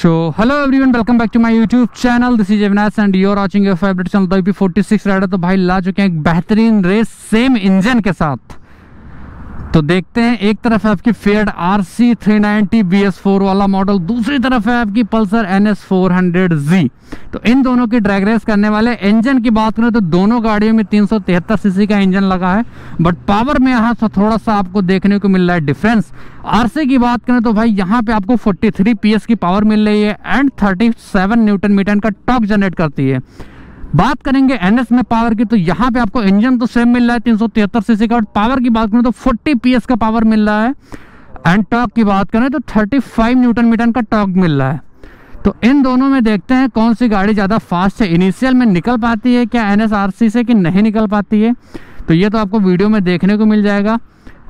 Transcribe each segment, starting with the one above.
So, hello everyone, welcome back to my YouTube channel. This is Avinash and you are watching your favorite channel the IP46 Rider. तो भाई ला चुके हैं एक बेहतरीन race same engine के साथ तो देखते हैं, एक तरफ़ है आपकी fade R C three ninety B S four वाला मॉडल दूसरी तरफ़ है आपकी Pulsar N S four hundred जी तो इन दोनों की ड्रैग रेस करने वाले इंजन की बात करें तो दोनों गाड़ियों में तीन सौ तिहत्तर सीसी का इंजन लगा है बट पावर में यहाँ थोड़ा सा आपको देखने को मिल रहा है डिफरेंस आरसी की बात करें तो भाई यहाँ पे आपको 43 पीएस की पावर मिल रही है एंड 37 न्यूटन मीटर का टॉक जनरेट करती है। बात करेंगे एनएस में पावर की तो यहाँ पे आपको इंजन तो सेम मिल रहा है, तीन सौ तिहत्तर सीसी का पावर की बात करें तो 40 पीएस का पावर मिल रहा है। एंड टॉक की बात करें तो 35 न्यूटन मीटर का टॉक मिल रहा है। तो इन दोनों में देखते हैं कौन सी गाड़ी ज़्यादा फास्ट है। इनिशियल में निकल पाती है क्या एन से कि नहीं निकल पाती है? तो ये तो आपको वीडियो में देखने को मिल जाएगा।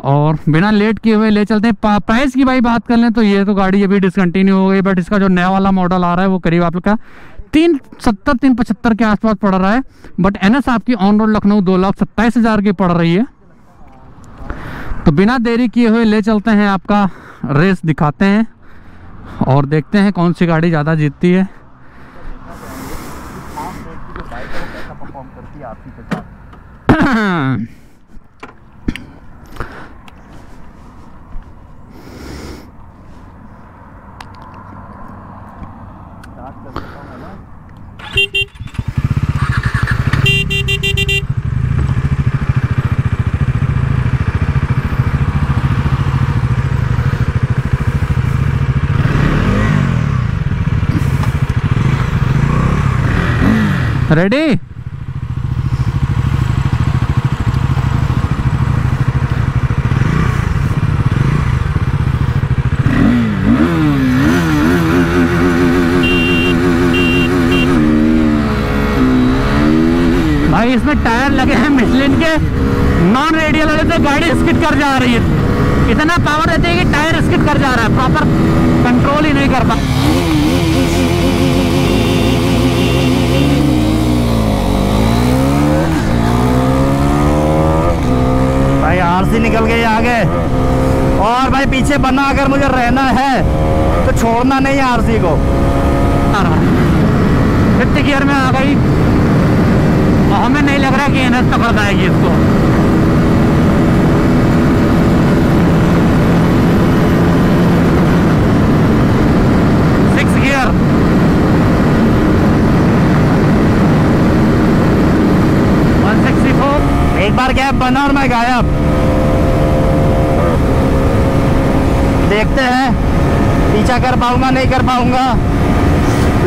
और बिना लेट किए हुए ले चलते हैं। प्राइस की भाई बात कर लें तो ये तो गाड़ी अभी डिसकंटिन्यू हो गई बट इसका जो नया वाला मॉडल आ रहा है वो करीब आपका तीन सत्तर तीन पचहत्तर के आसपास पड़ रहा है बट एन एस आपकी ऑन रोड लखनऊ दो लाख सत्ताईस हज़ार की पड़ रही है। तो बिना देरी किए हुए ले चलते हैं आपका रेस दिखाते हैं और देखते हैं कौन सी गाड़ी ज़्यादा जीतती है। रेडी भाई इसमें टायर लगे हैं मिशलिन के। नॉन रेडियल वाले से गाड़ी स्किट कर जा रही है। इतना पावर देते हैं कि टायर स्किट कर जा रहा है। प्रॉपर कंट्रोल ही नहीं कर पा भाई आरसी निकल गई आगे। और भाई पीछे बना अगर मुझे रहना है तो छोड़ना नहीं आरसी को। फिफ्थ गियर में आ गई। हमें नहीं लग रहा कि एनएस पकड़ पाएगी इसको। वन सिक्सटी फोर एक बार बना और मैं गायब। देखते हैं। पीछा कर पाऊँगा, नहीं कर पाऊँगा।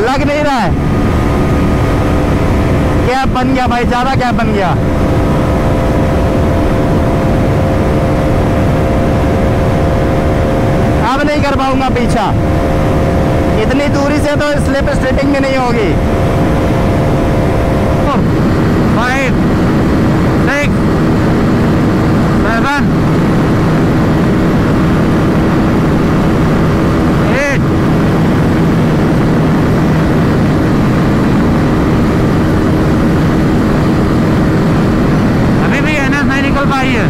लग नहीं रहा है। बन गया भाई, ज़्यादा गैप बन गया। अब नहीं कर पाऊँगा पीछा। इतनी दूरी से तो स्लिप स्टेटिंग भी नहीं होगी। फाइव सिक्स सेवन एट अभी भी एनएस नहीं निकल पाई है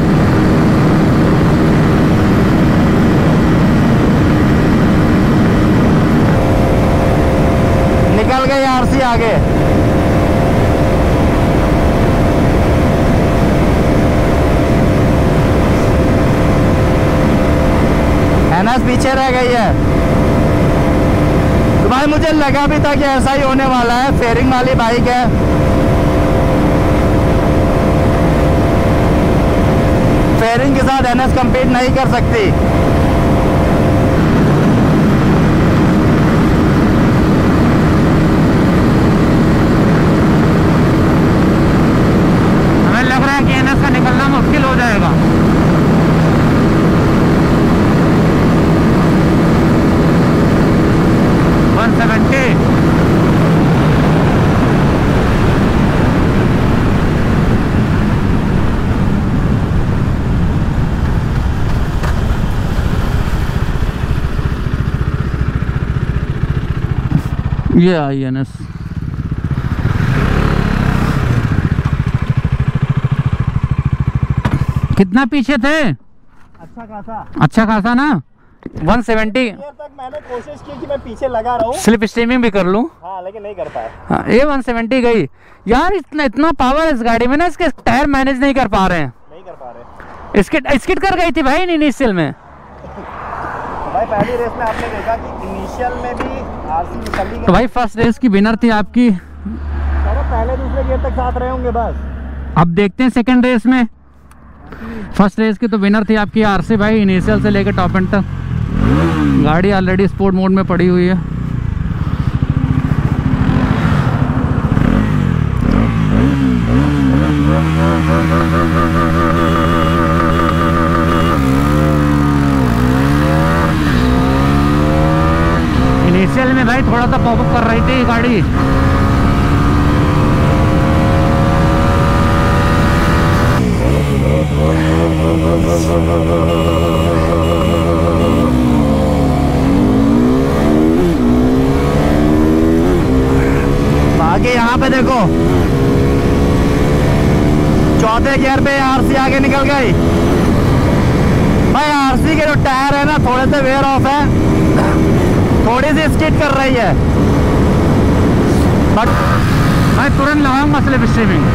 निकल गई आरसी आगे एनएस पीछे रह गई है। तो भाई मुझे लगा भी था कि ऐसा ही होने वाला है फेयरिंग वाली बाइक है। फेयरिंग के साथ एनएस कंप्लीट नहीं कर सकती हमें लग रहा है कि एनएस का निकलना मुश्किल हो जाएगा वन सेवेंटी ये आई एन एस। कितना पीछे थे? अच्छा खासा। अच्छा खासा ना? 170 देर तक मैंने कोशिश की कि मैं पीछे लगा रहूँ। स्लिप स्ट्रीमिंग भी कर लूँ? हाँ लेकिन नहीं कर पाया। हाँ, ये 170 गई। यार इतना इतना पावर है इस गाड़ी में ना इसके टायर मैनेज नहीं कर पा रहे हैं। नहीं कर पा रहे। स्किट स्किट कर गई थी भाई इनिशियल में। भाई पहली रेस में आपने देखा कि इनिशियल में भी आरसी निकली तो भाई फ़र्स्ट रेस की विनर थी आपकी। पहले दूसरे गेट तक साथ रहे होंगे बस। अब देखते हैं सेकंड रेस में। फ़र्स्ट रेस की तो विनर थी आपकी आरसी भाई इनिशियल से लेकर टॉप एंड तक। गाड़ी ऑलरेडी स्पोर्ट मोड में पड़ी हुई है इनिशियल में भाई थोड़ा सा थी गाड़ी? आगे यहाँ पे देखो। चौथे गियर पे आरसी आगे निकल गई। भाई आरसी के जो टायर है ना, थोड़े से वेयर ऑफ़ है। थोड़ी सी स्किट कर रही है। बट मैं तुरंत लगाऊँगा स्लिप स्ट्रीमिंग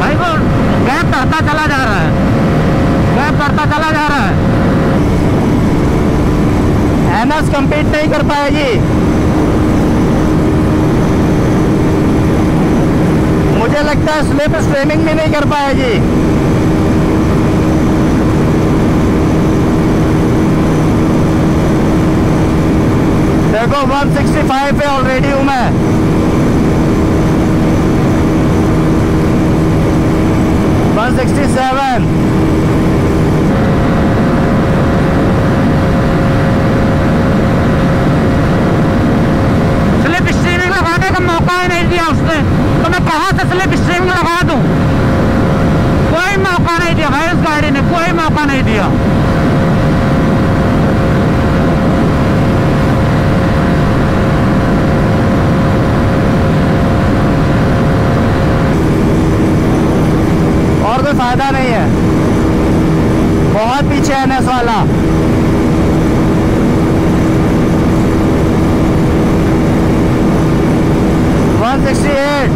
भाई वो गैप बढ़ता चला जा रहा है गैप बढ़ता चला जा रहा है एनएस कंपीट नहीं कर पाएगी मुझे लगता है स्लिप स्ट्रीमिंग भी नहीं कर पाएगी। देखो, 165 पे ऑलरेडी हूँ मैं one sixty seven slip streaming लगाने का मौका ही नहीं दिया उसने तो मैं से स्लिप स्ट्रीमिंग लगा दूँ कोई मौका नहीं दिया भाई उस गाड़ी ने कोई मौका नहीं दिया और कोई फ़ायदा नहीं है। बहुत पीछे है एनएस वाला। वन सिक्सटी एट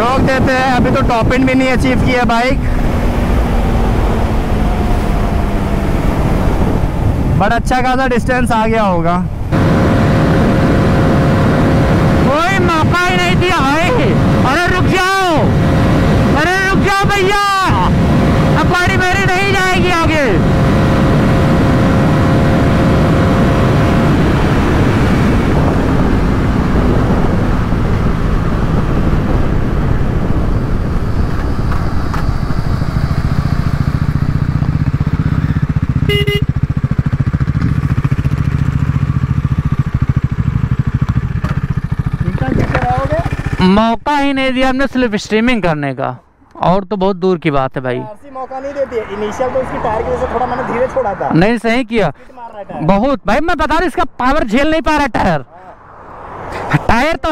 रोक देते हैं अभी तो टॉप एंड भी नहीं अचीव किया बाइक बट अच्छा खासा डिस्टेंस आ गया होगा कोई मौका ही नहीं दिया भाई अरे रुक जाओ अरे रुक जाओ भैया अब गाड़ी मेरी नहीं जाएगी आगे मौका ही नहीं दिया हमने सिर्फ़ स्ट्रीमिंग करने का। और तो बहुत दूर की बात है भाई। मौका नहीं देती है। इनिशियल तो उसकी टायर की वजह से थोड़ा मैंने धीरे छोड़ा था। नहीं सही किया। है बहुत। भाई मैं बता रहा इसका पावर झेल नहीं पा रहा टायर टायर तो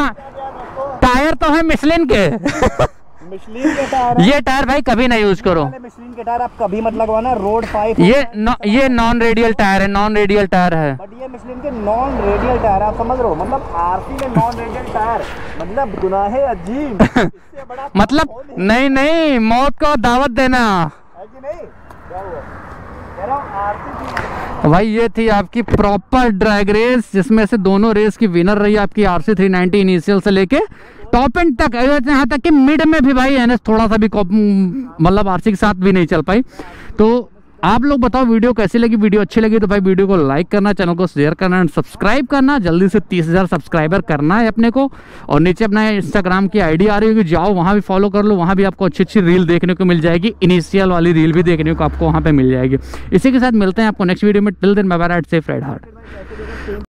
टायर तो है मिशलिन के। मिशलिन के टायर ये टायर भाई कभी नहीं यूज़ करो। वाले मिशलिन के टायर आप कभी मत लगवाना रोड पाइप ये नॉ- ये नॉन रेडियल टायर है नॉन रेडियल टायर है। बट ये मिशलिन के नॉन रेडियल टायर आप समझ रहे हो? मतलब आरसी में नॉन रेडियल टायर मतलब गुनाहे इससे बड़ा मतलब नहीं नहीं मौत को दावत देना। है कि नहीं? क्या हुआ? कह रहा आरसी भाई ये थी आपकी प्रॉपर ड्रैग रेस जिसमें से दोनों रेस की विनर रही आपकी R C three ninety initial से लेके। टॉप एंड तक यहाँ तक कि मिड में भी भाई एन थोड़ा सा भी मतलब आरसी के साथ भी नहीं चल पाई। तो आप लोग बताओ वीडियो कैसी लगी? वीडियो अच्छी लगी तो भाई वीडियो को लाइक करना चैनल को शेयर करना एंड सब्सक्राइब करना। जल्दी से तीस हज़ार सब्सक्राइबर करना है अपने को। और नीचे अपना इंस्टाग्राम की आईडी आ रही होगी, जाओ, वहाँ भी फॉलो कर लो, वहाँ भी आपको अच्छी अच्छी रील देखने को मिल जाएगी। इनिशियल वाली रील भी देखने को आपको वहाँ पर मिल जाएगी। इसी के साथ मिलते हैं आपको नेक्स्ट वीडियो में। Till then bye bye safe ride heart